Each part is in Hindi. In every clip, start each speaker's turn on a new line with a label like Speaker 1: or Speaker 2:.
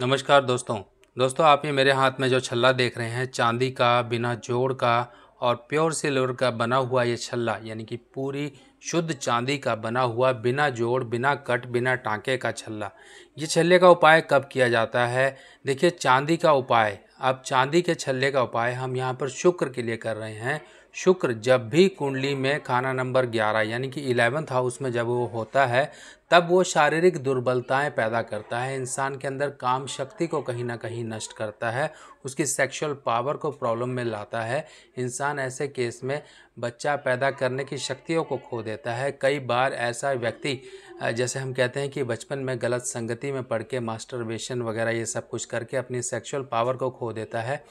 Speaker 1: नमस्कार दोस्तों। दोस्तों, आप ये मेरे हाथ में जो छल्ला देख रहे हैं, चांदी का, बिना जोड़ का और प्योर सिल्वर का बना हुआ ये छल्ला, यानी कि पूरी शुद्ध चांदी का बना हुआ, बिना जोड़, बिना कट, बिना टांके का छल्ला। ये छल्ले का उपाय कब किया जाता है? देखिए, चांदी का उपाय। अब चांदी के छल्ले का उपाय हम यहाँ पर शुक्र के लिए कर रहे हैं। शुक्र, जब भी कुंडली में खाना नंबर ग्यारह, यानी कि इलेवेंथ हाउस में जब वो होता है, तब वो शारीरिक दुर्बलताएँ पैदा करता है। इंसान के अंदर काम शक्ति को कहीं ना कहीं नष्ट करता है, उसकी सेक्सुअल पावर को प्रॉब्लम में लाता है। इंसान ऐसे केस में बच्चा पैदा करने की शक्तियों को खो देता है। कई बार ऐसा व्यक्ति जैसे हम कहते हैं कि बचपन में गलत संगति में पढ़ के मास्टरबेशन वगैरह ये सब कुछ करके अपनी सेक्सुअल पावर को खो देता है।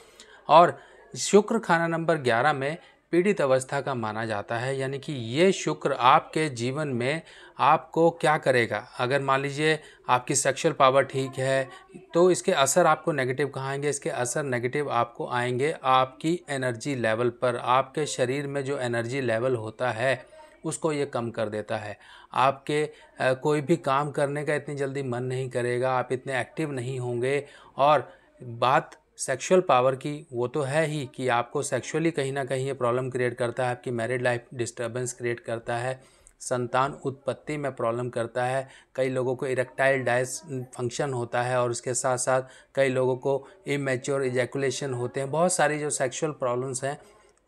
Speaker 1: और शुक्र खाना नंबर ग्यारह में पीड़ित अवस्था का माना जाता है, यानी कि ये शुक्र आपके जीवन में आपको क्या करेगा? अगर मान लीजिए आपकी सेक्सुअल पावर ठीक है तो इसके असर आपको नेगेटिव कहाँ आएँगे? इसके असर नेगेटिव आपको आएँगे आपकी एनर्जी लेवल पर। आपके शरीर में जो एनर्जी लेवल होता है, उसको ये कम कर देता है। आपके कोई भी काम करने का इतनी जल्दी मन नहीं करेगा, आप इतने एक्टिव नहीं होंगे और बात सेक्सुअल पावर की, वो तो है ही कि आपको सेक्सुअली कहीं ना कहीं ये प्रॉब्लम क्रिएट करता है, आपकी मैरिड लाइफ डिस्टर्बेंस क्रिएट करता है, संतान उत्पत्ति में प्रॉब्लम करता है, कई लोगों को इरेक्टाइल डाइस फ़ंक्शन होता है और उसके साथ साथ कई लोगों को इमेच्योर इजैकुलेशन होते हैं, बहुत सारी जो सेक्सुअल प्रॉब्लम्स हैं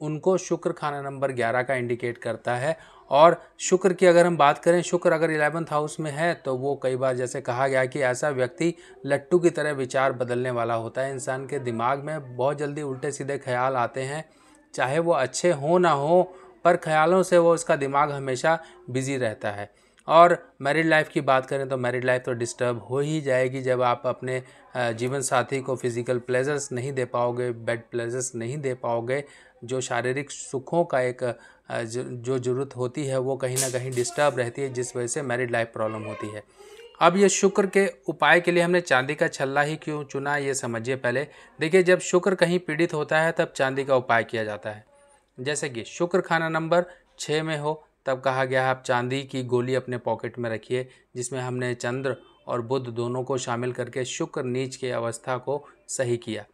Speaker 1: उनको शुक्र खाना नंबर 11 का इंडिकेट करता है। और शुक्र की अगर हम बात करें, शुक्र अगर इलेवंथ हाउस में है तो वो कई बार जैसे कहा गया कि ऐसा व्यक्ति लट्टू की तरह विचार बदलने वाला होता है। इंसान के दिमाग में बहुत जल्दी उल्टे सीधे ख्याल आते हैं, चाहे वो अच्छे हों ना हो, पर ख्यालों से वो उसका दिमाग हमेशा बिज़ी रहता है। और मैरिड लाइफ की बात करें तो मैरिड लाइफ तो डिस्टर्ब हो ही जाएगी जब आप अपने जीवन साथी को फ़िज़िकल प्लेजर्स नहीं दे पाओगे बेड प्लेजर्स नहीं दे पाओगे, जो शारीरिक सुखों का एक जो ज़रूरत होती है वो कहीं ना कहीं डिस्टर्ब रहती है, जिस वजह से मैरिड लाइफ प्रॉब्लम होती है। अब ये शुक्र के उपाय के लिए हमने चांदी का छल्ला ही क्यों चुना, ये समझिए पहले। देखिए, जब शुक्र कहीं पीड़ित होता है तब चांदी का उपाय किया जाता है। जैसे कि शुक्र खाना नंबर छः में हो तब कहा गया, आप चांदी की गोली अपने पॉकेट में रखिए, जिसमें हमने चंद्र और बुध दोनों को शामिल करके शुक्र नीच की अवस्था को सही किया।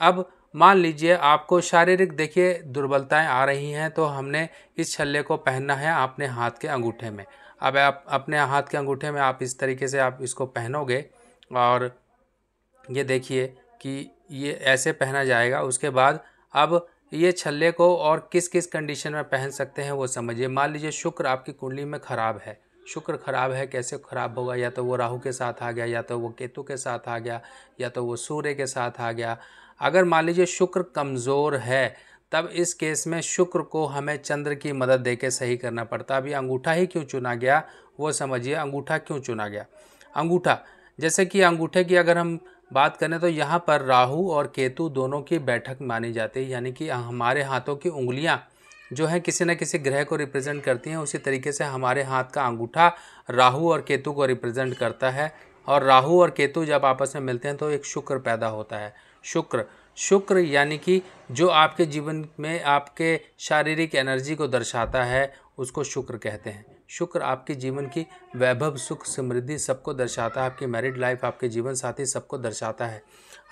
Speaker 1: अब मान लीजिए आपको शारीरिक, देखिए, दुर्बलताएँ आ रही हैं तो हमने इस छल्ले को पहनना है अपने हाथ के अंगूठे में। अब आप अपने हाथ के अंगूठे में आप इस तरीके से आप इसको पहनोगे और ये देखिए कि ये ऐसे पहना जाएगा। उसके बाद अब ये छल्ले को और किस किस कंडीशन में पहन सकते हैं वो समझिए। मान लीजिए शुक्र आपकी कुंडली में ख़राब है। शुक्र खराब है, कैसे खराब होगा? या तो वो राहु के साथ आ गया, या तो वो केतु के साथ आ गया, या तो वो सूर्य के साथ आ गया। अगर मान लीजिए शुक्र कमज़ोर है, तब इस केस में शुक्र को हमें चंद्र की मदद दे के सही करना पड़ता। अभी अंगूठा ही क्यों चुना गया, वो समझिए, अंगूठा क्यों चुना गया? अंगूठा, जैसे कि अंगूठे की अगर हम बात करें तो यहाँ पर राहु और केतु दोनों की बैठक मानी जाती है, यानी कि हमारे हाथों की उंगलियाँ जो है किसी न किसी ग्रह को रिप्रेजेंट करती हैं। उसी तरीके से हमारे हाथ का अंगूठा राहु और केतु को रिप्रेजेंट करता है और राहु और केतु जब आपस में मिलते हैं तो एक शुक्र पैदा होता है। शुक्र शुक्र यानी कि जो आपके जीवन में आपके शारीरिक एनर्जी को दर्शाता है, उसको शुक्र कहते हैं। शुक्र आपके जीवन की वैभव, सुख, समृद्धि सबको दर्शाता है। आपकी मैरिड लाइफ आपके जीवन साथी सबको दर्शाता है।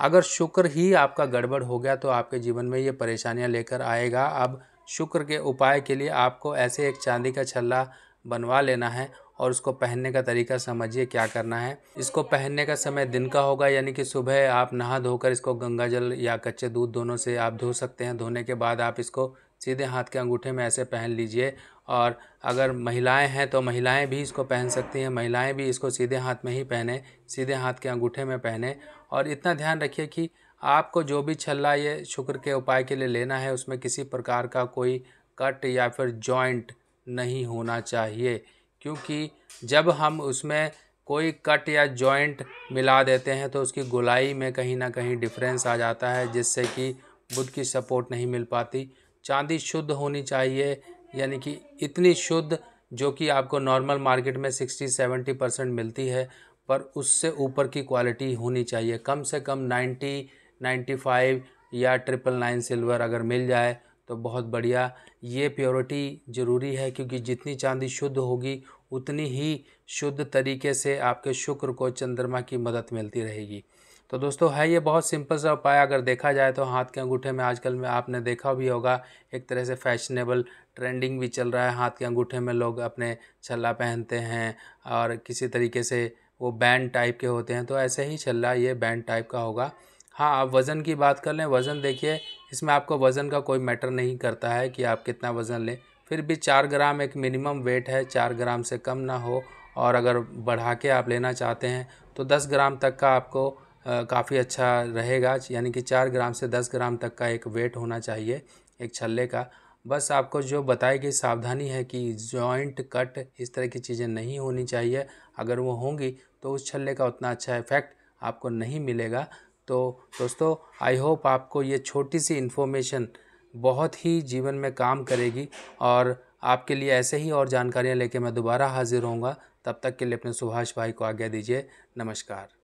Speaker 1: अगर शुक्र ही आपका गड़बड़ हो गया तो आपके जीवन में ये परेशानियाँ लेकर आएगा। अब शुक्र के उपाय के लिए आपको ऐसे एक चांदी का छल्ला बनवा लेना है और उसको पहनने का तरीका समझिए क्या करना है। इसको पहनने का समय दिन का होगा, यानी कि सुबह आप नहा धोकर इसको गंगा जल या कच्चे दूध दोनों से आप धो सकते हैं। धोने के बाद आप इसको सीधे हाथ के अंगूठे में ऐसे पहन लीजिए। और अगर महिलाएँ हैं तो महिलाएँ भी इसको पहन सकती हैं, महिलाएँ भी इसको सीधे हाथ में ही पहने, सीधे हाथ के अंगूठे में पहने। और इतना ध्यान रखिए कि आपको जो भी छल्ला ये शुक्र के उपाय के लिए लेना है, उसमें किसी प्रकार का कोई कट या फिर जॉइंट नहीं होना चाहिए। क्योंकि जब हम उसमें कोई कट या जॉइंट मिला देते हैं तो उसकी गोलाई में कहीं ना कहीं डिफरेंस आ जाता है, जिससे कि बुद्ध की सपोर्ट नहीं मिल पाती। चांदी शुद्ध होनी चाहिए, यानी कि इतनी शुद्ध जो कि आपको नॉर्मल मार्केट में सिक्सटी सेवेंटी परसेंट मिलती है, पर उससे ऊपर की क्वालिटी होनी चाहिए। कम से कम नाइन्टी नाइन्टी फाइव या ट्रिपल नाइन सिल्वर अगर मिल जाए तो बहुत बढ़िया। ये प्योरिटी ज़रूरी है, क्योंकि जितनी चांदी शुद्ध होगी, उतनी ही शुद्ध तरीके से आपके शुक्र को चंद्रमा की मदद मिलती रहेगी। तो दोस्तों, है ये बहुत सिंपल सा उपाय। अगर देखा जाए तो हाथ के अंगूठे में आजकल में आपने देखा भी होगा, एक तरह से फैशनेबल ट्रेंडिंग भी चल रहा है। हाथ के अंगूठे में लोग अपने छल्ला पहनते हैं और किसी तरीके से वो बैंड टाइप के होते हैं तो ऐसे ही छल्ला ये बैंड टाइप का होगा। हाँ आप वज़न की बात कर लें, वज़न देखिए, इसमें आपको वज़न का कोई मैटर नहीं करता है कि आप कितना वज़न लें। फिर भी चार ग्राम एक मिनिमम वेट है, चार ग्राम से कम ना हो और अगर बढ़ा के आप लेना चाहते हैं तो दस ग्राम तक का आपको काफ़ी अच्छा रहेगा। यानी कि चार ग्राम से दस ग्राम तक का एक वेट होना चाहिए, एक छल्ले का। बस आपको जो बताई गई सावधानी है कि जॉइंट कट इस तरह की चीज़ें नहीं होनी चाहिए। अगर वो होंगी तो उस छल्ले का उतना अच्छा इफ़ेक्ट आपको नहीं मिलेगा। तो दोस्तों, आई होप आपको ये छोटी सी इन्फॉर्मेशन बहुत ही जीवन में काम करेगी और आपके लिए ऐसे ही और जानकारियाँ लेके मैं दोबारा हाजिर होऊँगा तब तक के लिए अपने सुभाष भाई को आज्ञा दीजिए। नमस्कार।